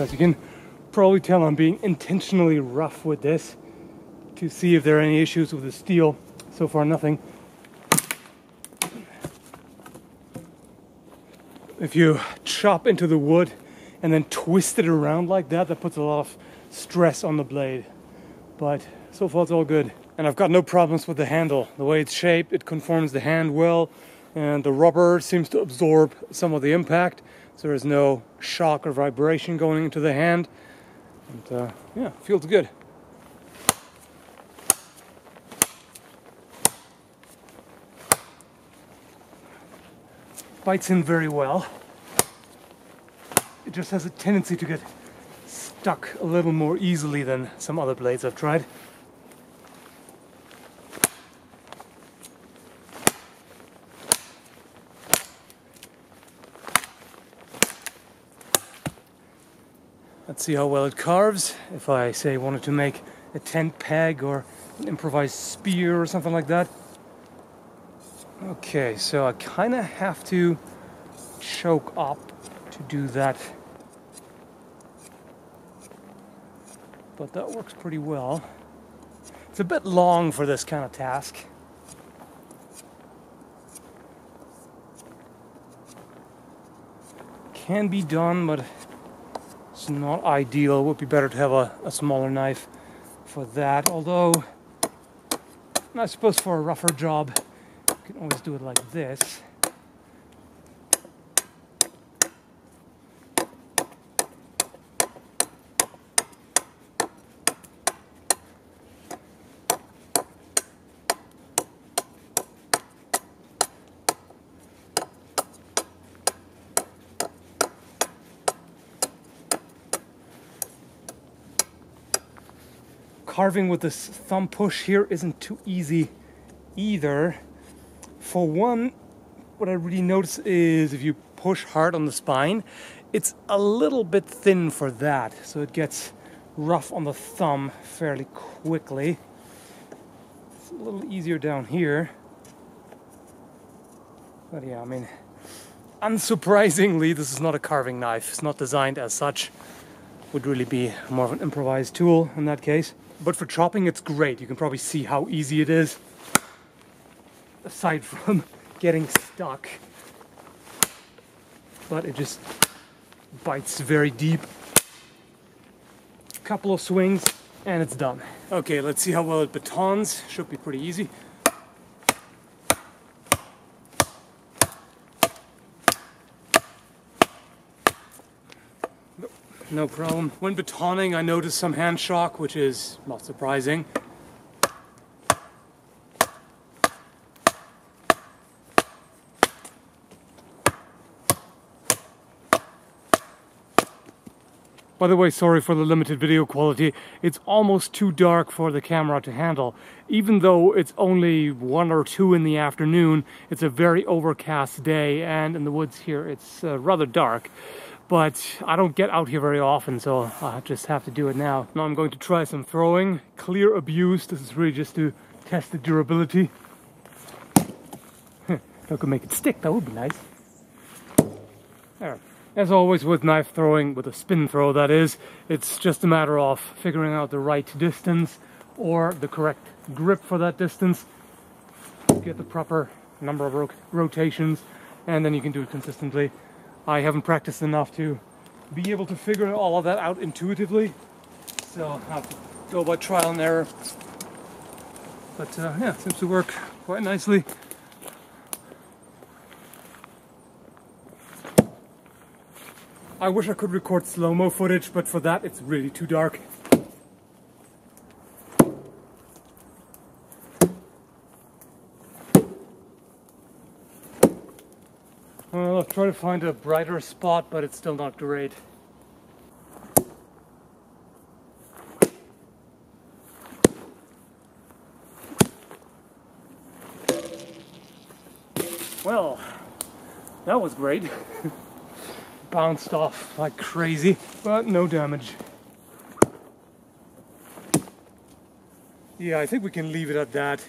as you can probably tell I'm being intentionally rough with this to see if there are any issues with the steel. So far nothing. If you chop into the wood and then twist it around like that, that puts a lot of stress on the blade. But so far it's all good. And I've got no problems with the handle. The way it's shaped, it conforms the hand well, and the rubber seems to absorb some of the impact, so there's no shock or vibration going into the hand. And uh, yeah, feels good. Bites in very well. It just has a tendency to get stuck a little more easily than some other blades I've tried. Let's see how well it carves. If I say wanted to make a tent peg or an improvised spear or something like that. Okay, so I kind of have to choke up to do that. But that works pretty well. It's a bit long for this kind of task. Can be done, but it's not ideal. It would be better to have a, a smaller knife for that. Although, I suppose for a rougher job, you can always do it like this. Carving with this thumb push here isn't too easy either. For one, what I really notice is if you push hard on the spine, it's a little bit thin for that, so it gets rough on the thumb fairly quickly. It's a little easier down here. But yeah, I mean, unsurprisingly, this is not a carving knife. It's not designed as such. Would really be more of an improvised tool in that case. But for chopping, it's great. You can probably see how easy it is. Aside from getting stuck. But it just bites very deep. A couple of swings and it's done. Okay, let's see how well it batons. Should be pretty easy. No problem. When batoning, I noticed some hand shock, which is not surprising. By the way, sorry for the limited video quality. It's almost too dark for the camera to handle. Even though it's only 1 or 2 in the afternoon, it's a very overcast day and in the woods here it's uh, rather dark but I don't get out here very often, so I just have to do it now. Now I'm going to try some throwing. Clear abuse, this is really just to test the durability. if I could make it stick, that would be nice. There. As always with knife throwing, with a spin throw that is, it's just a matter of figuring out the right distance or the correct grip for that distance. Get the proper number of ro rotations and then you can do it consistently. I haven't practiced enough to be able to figure all of that out intuitively. So I'll have to go by trial and error. But uh, yeah, seems to work quite nicely. I wish I could record slow-mo footage, but for that it's really too dark. Try to find a brighter spot, but it's still not great. Well, that was great. Bounced off like crazy, but no damage. Yeah, I think we can leave it at that.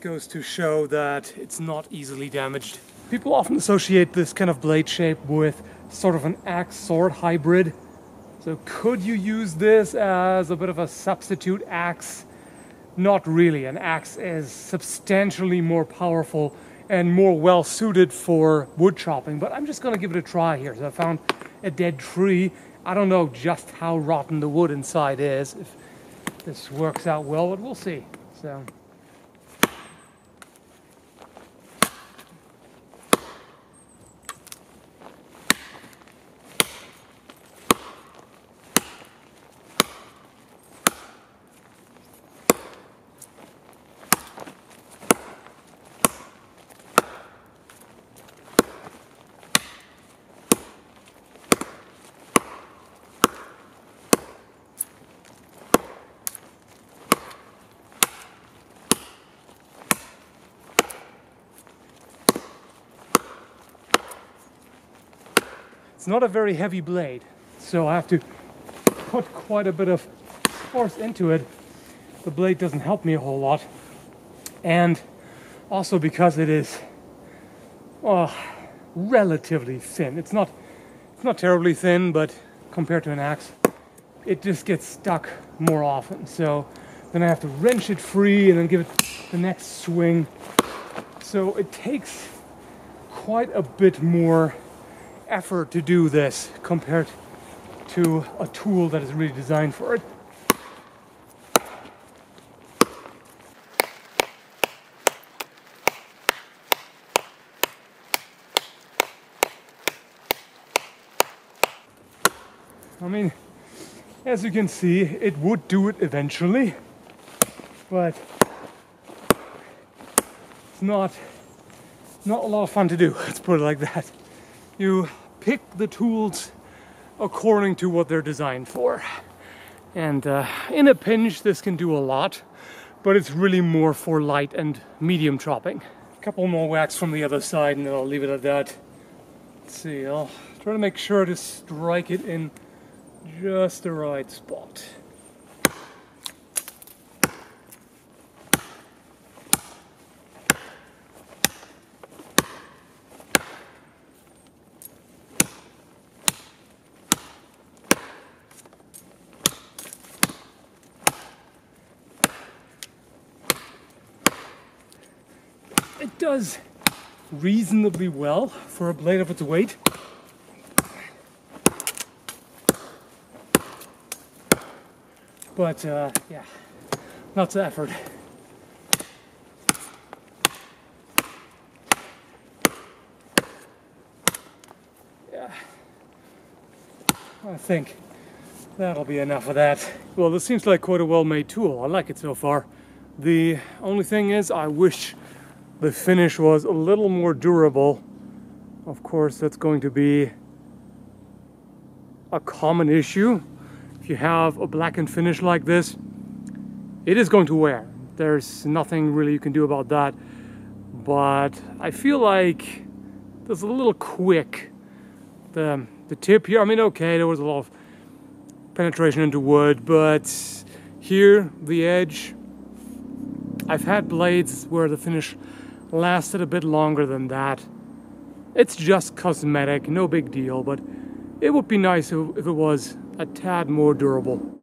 Goes to show that it's not easily damaged. People often associate this kind of blade shape with sort of an axe sword hybrid. So could you use this as a bit of a substitute axe? Not really. An axe is substantially more powerful and more well suited for wood chopping, but I'm just gonna give it a try here. So I found a dead tree. I don't know just how rotten the wood inside is, if this works out well, but we'll see. So. Not a very heavy blade, so I have to put quite a bit of force into it. The blade doesn't help me a whole lot. And also because it is oh, relatively thin. It's not it's not terribly thin, but compared to an axe, it just gets stuck more often. So then I have to wrench it free and then give it the next swing. So it takes quite a bit more effort to do this compared to a tool that is really designed for it. I mean, as you can see, it would do it eventually, but it's not not a lot of fun to do, let's put it like that you pick the tools according to what they're designed for. And uh, in a pinch, this can do a lot, but it's really more for light and medium chopping. A couple more whacks from the other side, and then I'll leave it at that. Let's see, I'll try to make sure to strike it in just the right spot. It does reasonably well for a blade of its weight. But uh, yeah, lots of effort. Yeah, I think that'll be enough of that. Well, this seems like quite a well-made tool. I like it so far. The only thing is, I wish the finish was a little more durable. Of course, that's going to be a common issue. If you have a blackened finish like this, it is going to wear. There's nothing really you can do about that. But I feel like there's a little quick. The, the tip here, I mean, okay, there was a lot of penetration into wood, but here, the edge, I've had blades where the finish lasted a bit longer than that. It's just cosmetic, no big deal, but it would be nice if it was a tad more durable.